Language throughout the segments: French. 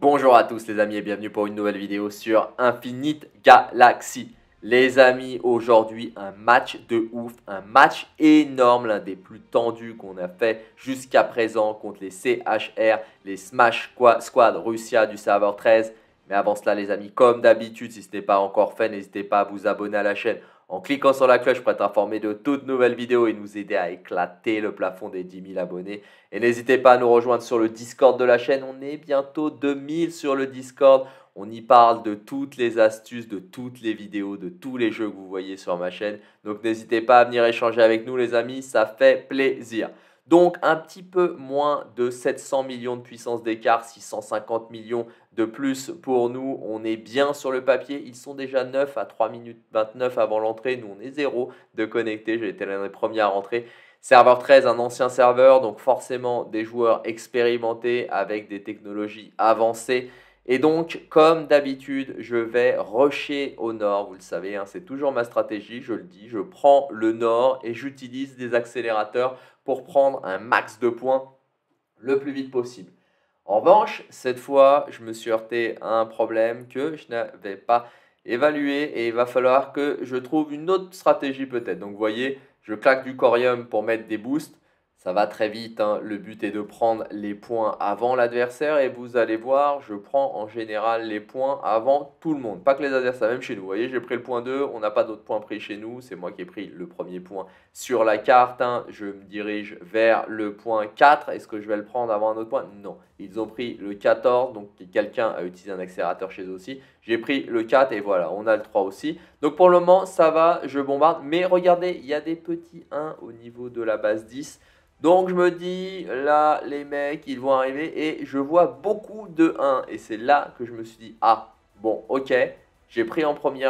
Bonjour à tous les amis et bienvenue pour une nouvelle vidéo sur Infinite Galaxy. Les amis, aujourd'hui un match de ouf, un match énorme, l'un des plus tendus qu'on a fait jusqu'à présent contre les CHR, les Smash Squad Russia du serveur 13. Mais avant cela les amis, comme d'habitude, si ce n'est pas encore fait, n'hésitez pas à vous abonner à la chaîne en cliquant sur la cloche pour être informé de toutes nouvelles vidéos et nous aider à éclater le plafond des 10 000 abonnés. Et n'hésitez pas à nous rejoindre sur le Discord de la chaîne. On est bientôt 2000 sur le Discord. On y parle de toutes les astuces, de toutes les vidéos, de tous les jeux que vous voyez sur ma chaîne. Donc n'hésitez pas à venir échanger avec nous les amis, ça fait plaisir. Donc un petit peu moins de 700 millions de puissance d'écart, 650 millions de plus pour nous. On est bien sur le papier. Ils sont déjà 9 à 3 minutes 29 avant l'entrée. Nous, on est 0 de connectés. J'ai été l'un des premiers à rentrer. Serveur 13, un ancien serveur, donc forcément des joueurs expérimentés avec des technologies avancées. Et donc, comme d'habitude, je vais rusher au nord. Vous le savez, hein, c'est toujours ma stratégie, je le dis. Je prends le nord et j'utilise des accélérateurs pour prendre un max de points le plus vite possible. En revanche, cette fois, je me suis heurté à un problème que je n'avais pas évalué et il va falloir que je trouve une autre stratégie peut-être. Donc, vous voyez, je claque du corium pour mettre des boosts. Ça va très vite, hein. le but est de prendre les points avant l'adversaire et vous allez voir, je prends en général les points avant tout le monde, pas que les adversaires, même chez nous. Vous voyez, j'ai pris le point 2, on n'a pas d'autres points pris chez nous, c'est moi qui ai pris le premier point sur la carte. Hein. Je me dirige vers le point 4, est-ce que je vais le prendre avant un autre point? Non, ils ont pris le 14, donc quelqu'un a utilisé un accélérateur chez eux aussi. J'ai pris le 4 et voilà, on a le 3 aussi. Donc pour le moment, ça va, je bombarde, mais regardez, il y a des petits 1 au niveau de la base 10. Donc je me dis, là, les mecs, ils vont arriver et je vois beaucoup de 1. Et c'est là que je me suis dit, ah, bon, ok, j'ai pris en, premier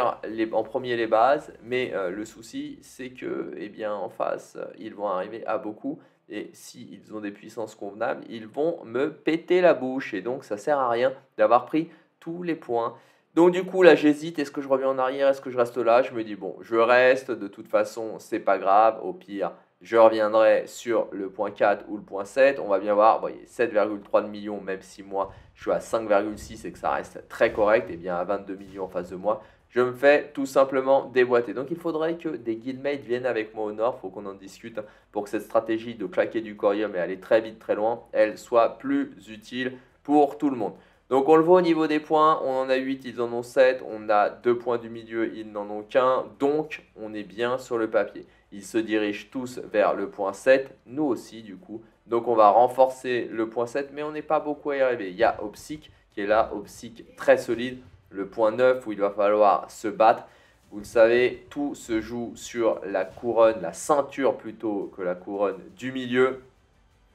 les bases, mais euh, le souci, c'est que, eh bien, en face, ils vont arriver à beaucoup. Et s'ils ont des puissances convenables, ils vont me péter la bouche. Et donc, ça sert à rien d'avoir pris tous les points. Donc du coup là j'hésite, est-ce que je reviens en arrière, est-ce que je reste là? Je me dis bon, je reste, de toute façon c'est pas grave, au pire je reviendrai sur le point 4 ou le point 7. On va bien voir, vous voyez, 7,3 millions, même si moi je suis à 5,6 et que ça reste très correct, et bien à 22 millions en face de moi, je me fais tout simplement déboîter. Donc il faudrait que des guildmates viennent avec moi au nord, il faut qu'on en discute pour que cette stratégie de claquer du corium et aller très vite, très loin, elle soit plus utile pour tout le monde. Donc on le voit au niveau des points, on en a 8, ils en ont 7, on a 2 points du milieu, ils n'en ont qu'un, donc on est bien sur le papier. Ils se dirigent tous vers le point 7, nous aussi du coup. Donc on va renforcer le point 7, mais on n'est pas beaucoup à y arriver. Il y a Opsic qui est là, Opsic très solide. Le point 9 où il va falloir se battre. Vous le savez, tout se joue sur la couronne, la ceinture plutôt que la couronne du milieu.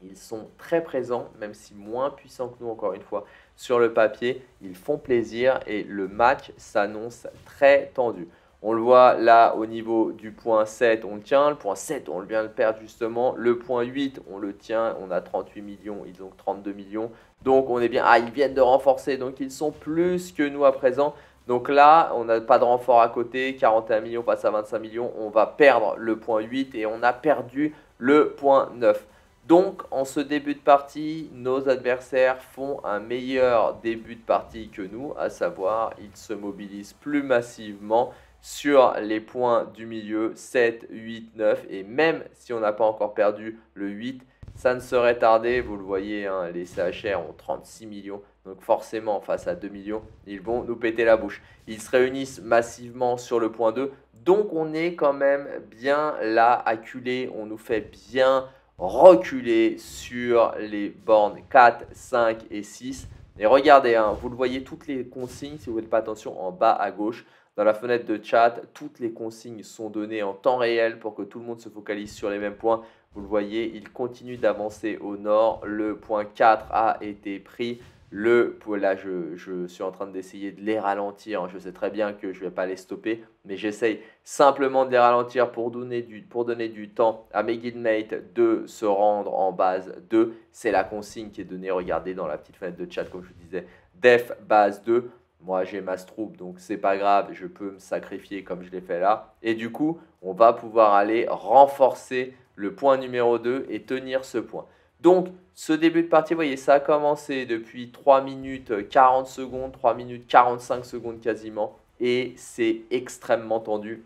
Ils sont très présents, même si moins puissants que nous encore une fois, sur le papier. Ils font plaisir et le match s'annonce très tendu. On le voit là au niveau du point 7, on le tient. Le point 7, on vient de le perdre justement. Le point 8, on le tient. On a 38 millions, ils ont 32 millions. Donc on est bien. Ah, ils viennent de renforcer. Donc ils sont plus que nous à présent. Donc là, on n'a pas de renfort à côté. 41 millions passe à 25 millions. On va perdre le point 8 et on a perdu le point 9. Donc, en ce début de partie, nos adversaires font un meilleur début de partie que nous, à savoir, ils se mobilisent plus massivement sur les points du milieu 7, 8, 9 et même si on n'a pas encore perdu le 8, ça ne serait tardé, vous le voyez, hein, les CHR ont 36 millions, donc forcément face à 2 millions, ils vont nous péter la bouche. Ils se réunissent massivement sur le point 2, donc on est quand même bien là, acculé, on nous fait bien reculer sur les bornes 4, 5 et 6. Et regardez, hein, vous le voyez, toutes les consignes, si vous ne faites pas attention, en bas à gauche, dans la fenêtre de chat, toutes les consignes sont données en temps réel pour que tout le monde se focalise sur les mêmes points. Vous le voyez, il continue d'avancer au nord. Le point 4 a été pris. Le, là, je, suis en train d'essayer de les ralentir. Je sais très bien que je ne vais pas les stopper, mais j'essaye simplement de les ralentir pour donner, du, pour donner du temps à mes guildmates de se rendre en base 2. C'est la consigne qui est donnée, regardez, dans la petite fenêtre de chat, comme je vous disais, def base 2. Moi, j'ai ma troupe, donc c'est pas grave, je peux me sacrifier comme je l'ai fait là. Et du coup, on va pouvoir aller renforcer le point numéro 2 et tenir ce point. Donc, ce début de partie, vous voyez, ça a commencé depuis 3 minutes 40 secondes, 3 minutes 45 secondes quasiment, et c'est extrêmement tendu,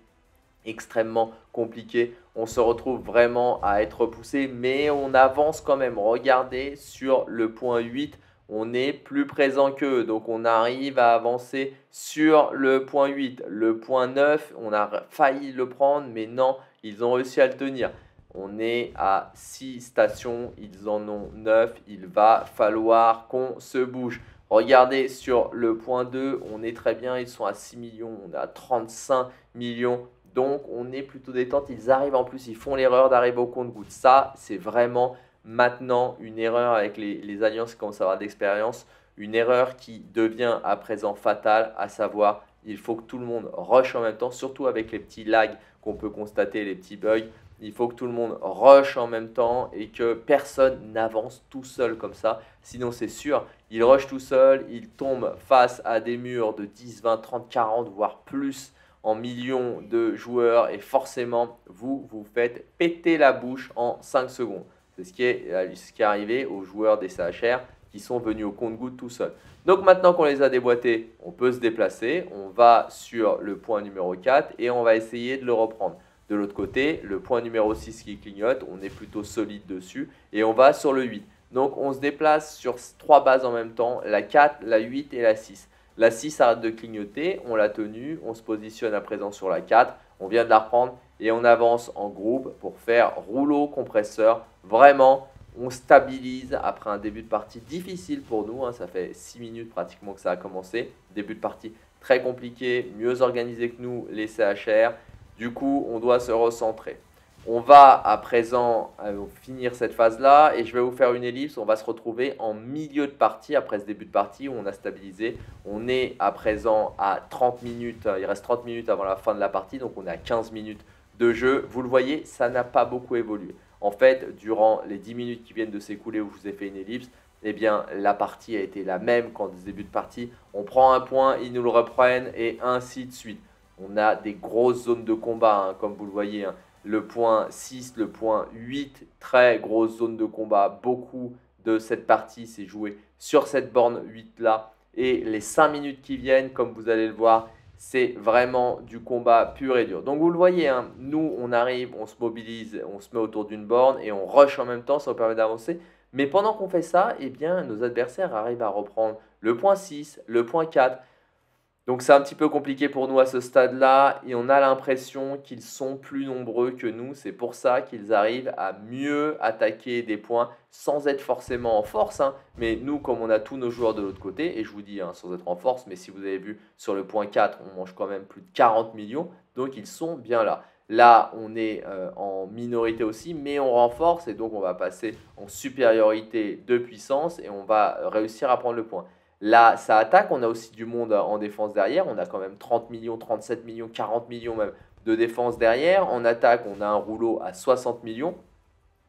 extrêmement compliqué. On se retrouve vraiment à être poussé, mais on avance quand même. Regardez sur le point 8, on est plus présent qu'eux. Donc on arrive à avancer sur le point 8. Le point 9, on a failli le prendre, mais non, ils ont réussi à le tenir. On est à 6 stations, ils en ont 9. Il va falloir qu'on se bouge. Regardez sur le point 2, on est très bien, ils sont à 6 millions, on est à 35 millions. Donc on est plutôt détente. Ils arrivent en plus, ils font l'erreur d'arriver au compte-goutte. Ça, c'est vraiment maintenant une erreur avec les, alliances qui commencent à avoir d'expérience. Une erreur qui devient à présent fatale, à savoir il faut que tout le monde rush en même temps, surtout avec les petits lags qu'on peut constater, les petits bugs. Il faut que tout le monde rush en même temps et que personne n'avance tout seul comme ça. Sinon, c'est sûr, il rush tout seul, il tombe face à des murs de 10, 20, 30, 40, voire plus en millions de joueurs et forcément, vous vous faites péter la bouche en 5 secondes. C'est ce qui est, euh, ce qui est arrivé aux joueurs des CHR qui sont venus au compte-goutte tout seuls. Donc maintenant qu'on les a déboîtés, on peut se déplacer. On va sur le point numéro 4 et on va essayer de le reprendre. De l'autre côté, le point numéro 6 qui clignote, on est plutôt solide dessus et on va sur le 8. Donc on se déplace sur trois bases en même temps, la 4, la 8 et la 6. La 6 arrête de clignoter, on l'a tenue, on se positionne à présent sur la 4, on vient de la reprendre et on avance en groupe pour faire rouleau compresseur. Vraiment, on stabilise après un début de partie difficile pour nous. Hein. ça fait 6 minutes pratiquement que ça a commencé. Début de partie très compliqué, mieux organisé que nous, les CHR. Du coup, on doit se recentrer. On va à présent euh, finir cette phase-là et je vais vous faire une ellipse. On va se retrouver en milieu de partie après ce début de partie où on a stabilisé. On est à présent à 30 minutes. Il reste 30 minutes avant la fin de la partie, donc on est à 15 minutes de jeu. Vous le voyez, ça n'a pas beaucoup évolué. En fait, durant les 10 minutes qui viennent de s'écouler où je vous ai fait une ellipse, eh bien, la partie a été la même qu'en début de partie. On prend un point, ils nous le reprennent et ainsi de suite. On a des grosses zones de combat, hein, comme vous le voyez. Hein le point 6, le point 8, très grosse zone de combat. Beaucoup de cette partie s'est joué sur cette borne 8 là. Et les 5 minutes qui viennent, comme vous allez le voir, c'est vraiment du combat pur et dur. Donc vous le voyez, hein, nous on arrive, on se mobilise, on se met autour d'une borne et on rush en même temps, ça nous permet d'avancer. Mais pendant qu'on fait ça, eh bien, nos adversaires arrivent à reprendre le point 6, le point 4. Donc c'est un petit peu compliqué pour nous à ce stade-là et on a l'impression qu'ils sont plus nombreux que nous. C'est pour ça qu'ils arrivent à mieux attaquer des points sans être forcément en force. Hein. Mais nous, comme on a tous nos joueurs de l'autre côté, et je vous dis hein, sans être en force, mais si vous avez vu sur le point 4, on mange quand même plus de 40 millions. Donc ils sont bien là. Là, on est euh, en minorité aussi, mais on renforce et donc on va passer en supériorité de puissance et on va réussir à prendre le point. Là, ça attaque. On a aussi du monde en défense derrière. On a quand même 30 millions, 37 millions, 40 millions même de défense derrière. En attaque, on a un rouleau à 60 millions.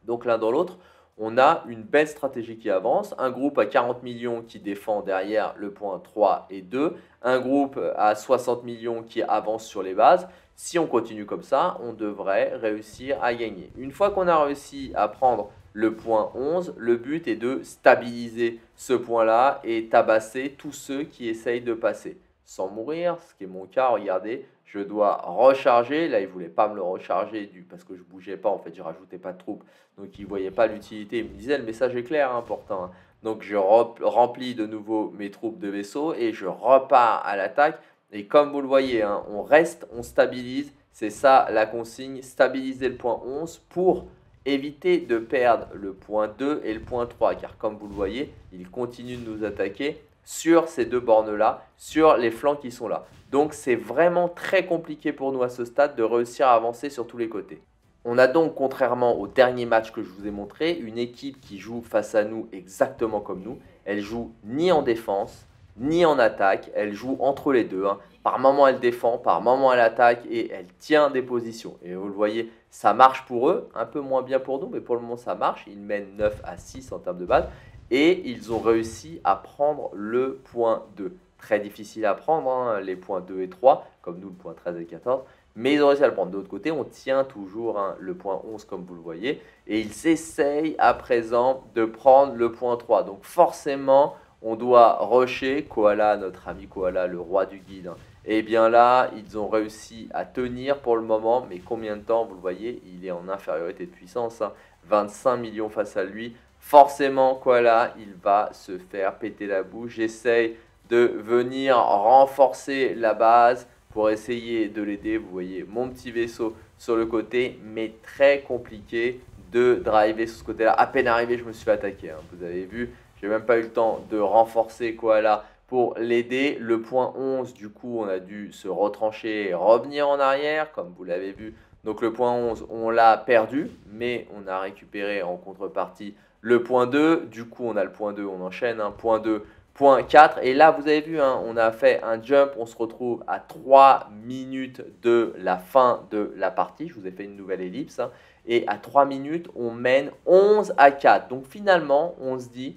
Donc l'un dans l'autre, on a une belle stratégie qui avance. Un groupe à 40 millions qui défend derrière le point 3 et 2. Un groupe à 60 millions qui avance sur les bases. Si on continue comme ça, on devrait réussir à gagner. Une fois qu'on a réussi à prendre le point 11. Le but est de stabiliser ce point-là et tabasser tous ceux qui essayent de passer. Sans mourir, ce qui est mon cas, regardez, je dois recharger, là il voulait pas me le recharger du, parce que je bougeais pas, en fait je rajoutais pas de troupes, donc il voyait pas l'utilité, il me disait le message est clair, important, hein. donc je remplis de nouveau mes troupes de vaisseau et je repars à l'attaque, et comme vous le voyez, hein, on reste, on stabilise, c'est ça la consigne, stabiliser le point 11 pour éviter de perdre le point 2 et le point 3, car comme vous le voyez, il continue de nous attaquer sur ces deux bornes-là, sur les flancs qui sont là. Donc c'est vraiment très compliqué pour nous à ce stade de réussir à avancer sur tous les côtés. On a donc, contrairement au dernier match que je vous ai montré, une équipe qui joue face à nous exactement comme nous. Elle joue ni en défense, ni en attaque, elle joue entre les deux. Hein. Par moment, elle défend, par moment, elle attaque et elle tient des positions. Et vous le voyez, ça marche pour eux, un peu moins bien pour nous, mais pour le moment, ça marche. Ils mènent 9 à 6 en termes de base et ils ont réussi à prendre le point 2. Très difficile à prendre, hein, les points 2 et 3, comme nous, le point 13 et 14. mais ils ont réussi à le prendre. De l'autre côté, on tient toujours hein, le point 11 comme vous le voyez, et ils essayent à présent de prendre le point 3. Donc forcément, on doit rusher Koala, notre ami Koala, le roi du guide. Et eh bien là, ils ont réussi à tenir pour le moment, mais combien de temps, vous le voyez, il est en infériorité de puissance, 25 hein. millions face à lui. Forcément, Koala, il va se faire péter la bouche. J'essaye de venir renforcer la base pour essayer de l'aider. Vous voyez mon petit vaisseau sur le côté, mais très compliqué de driver sur ce côté-là. À peine arrivé, je me suis fait attaquer. Hein. Vous avez vu, j'ai même pas eu le temps de renforcer Koala pour l'aider. Le point 11, du coup, on a dû se retrancher et revenir en arrière, comme vous l'avez vu. Donc le point 11, on l'a perdu, mais on a récupéré en contrepartie le point 2. Du coup, on a le point 2, on enchaîne. hein. Point 2, Point 4. Et là, vous avez vu, hein, on a fait un jump. On se retrouve à 3 minutes de la fin de la partie. Je vous ai fait une nouvelle ellipse. Hein. et à 3 minutes, on mène 11 à 4. Donc finalement, on se dit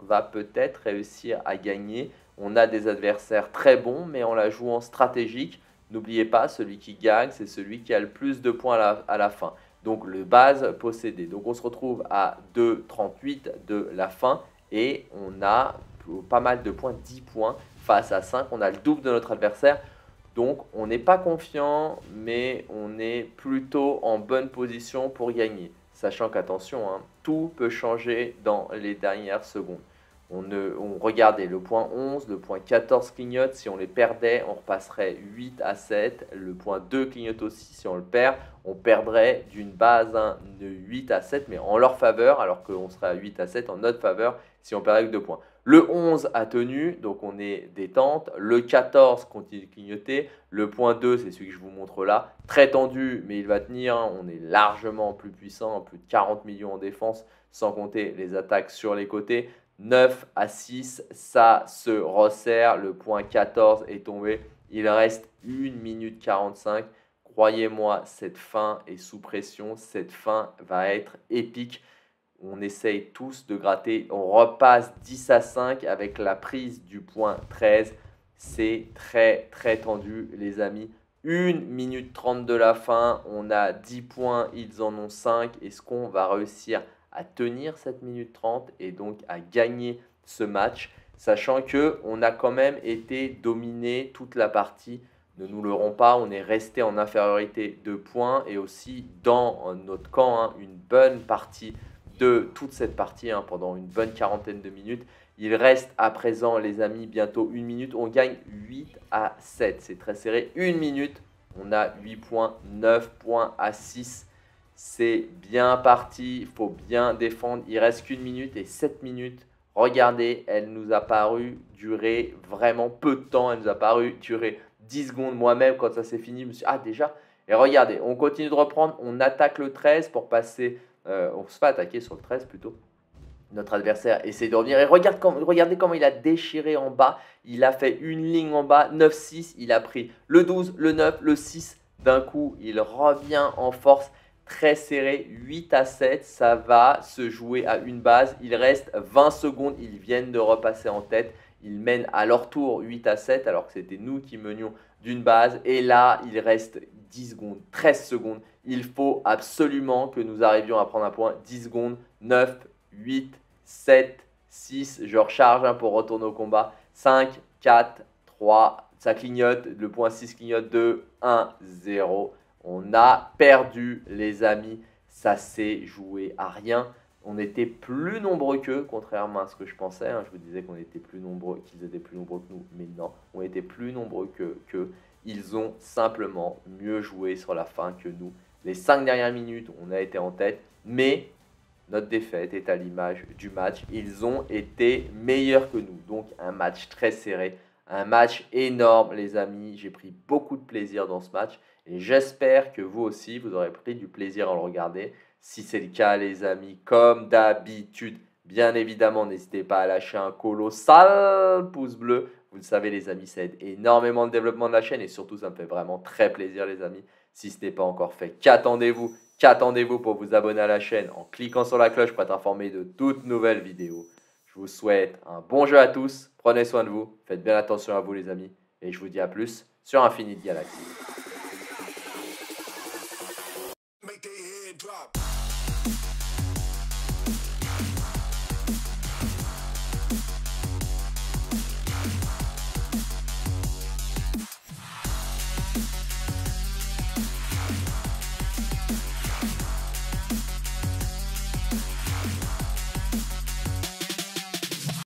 va peut-être réussir à gagner. On a des adversaires très bons, mais en la jouant stratégique, n'oubliez pas, celui qui gagne, c'est celui qui a le plus de points à la, à la fin. Donc le base possédé. Donc on se retrouve à 2,38 de la fin et on a pas mal de points, 10 points face à 5. On a le double de notre adversaire. Donc on n'est pas confiant, mais on est plutôt en bonne position pour gagner. Sachant qu'attention, hein, tout peut changer dans les dernières secondes. On, regardait le point 11, le point 14 clignote. Si on les perdait, on repasserait 8 à 7. Le point 2 clignote aussi. Si on le perd, on perdrait d'une base de 8 à 7, mais en leur faveur, alors qu'on serait à 8 à 7 en notre faveur si on perdait avec 2 points. Le 11 a tenu, donc on est détente. Le 14 continue de clignoter. Le point 2, c'est celui que je vous montre là. Très tendu, mais il va tenir. Hein. On est largement plus puissant, plus de 40 millions en défense, sans compter les attaques sur les côtés. 9 à 6, ça se resserre. Le point 14 est tombé. Il reste 1 minute 45. Croyez-moi, cette fin est sous pression. Cette fin va être épique on essaye tous de gratter. On repasse 10 à 5 avec la prise du point 13. C'est très très tendu les amis. 1 minute 30 de la fin, on a 10 points, ils en ont 5. Est-ce qu'on va réussir à tenir cette minute 30 et donc à gagner ce match Sachant que on a quand même été dominé toute la partie. Ne nous leurrons pas, on est resté en infériorité de points et aussi dans notre camp hein, une bonne partie de toute cette partie hein, pendant une bonne quarantaine de minutes. Il reste à présent, les amis, bientôt une minute. On gagne 8 à 7. C'est très serré. Une minute, on a 8 points, 9 points à 6. C'est bien parti. Il faut bien défendre. Il reste qu'une minute et 7 minutes. Regardez, elle nous a paru durer vraiment peu de temps. Elle nous a paru durer 10 secondes. Moi-même, quand ça s'est fini, je me suis dit, ah déjà. Et regardez, on continue de reprendre. On attaque le 13 pour passer euh, on se fait attaquer sur le 13 plutôt. Notre adversaire essaie de revenir. Et regarde regardez comment il a déchiré en bas. Il a fait une ligne en bas, 9-6. Il a pris le 12, le 9, le 6. D'un coup, il revient en force très serré, 8 à 7, ça va se jouer à une base. Il reste 20 secondes, ils viennent de repasser en tête. Ils mènent à leur tour 8 à 7 alors que c'était nous qui menions d'une base. Et là, il reste 10 secondes, 13 secondes. Il faut absolument que nous arrivions à prendre un point. 10 secondes, 9, 8, 7, 6. Je recharge pour retourner au combat. 5, 4, 3. Ça clignote. Le point 6 clignote. 2, 1, 0. On a perdu, les amis. Ça s'est joué à rien. On était plus nombreux qu'eux, contrairement à ce que je pensais. Hein. Je vous disais qu'on était plus nombreux, qu'ils étaient plus nombreux que nous, mais non, on était plus nombreux qu'eux. Ils ont simplement mieux joué sur la fin que nous. Les cinq dernières minutes, on a été en tête, mais notre défaite est à l'image du match. Ils ont été meilleurs que nous. Donc un match très serré, un match énorme les amis. J'ai pris beaucoup de plaisir dans ce match et j'espère que vous aussi, vous aurez pris du plaisir à le regarder. Si c'est le cas les amis, comme d'habitude, bien évidemment, n'hésitez pas à lâcher un colossal pouce bleu vous le savez les amis, ça aide énormément le développement de la chaîne et surtout ça me fait vraiment très plaisir les amis. Si ce n'est pas encore fait, qu'attendez-vous? Qu'attendez-vous pour vous abonner à la chaîne? En cliquant sur la cloche pour être informé de toutes nouvelles vidéos. Je vous souhaite un bon jeu à tous, prenez soin de vous, faites bien attention à vous les amis. Et je vous dis à plus sur Infinite Galaxy.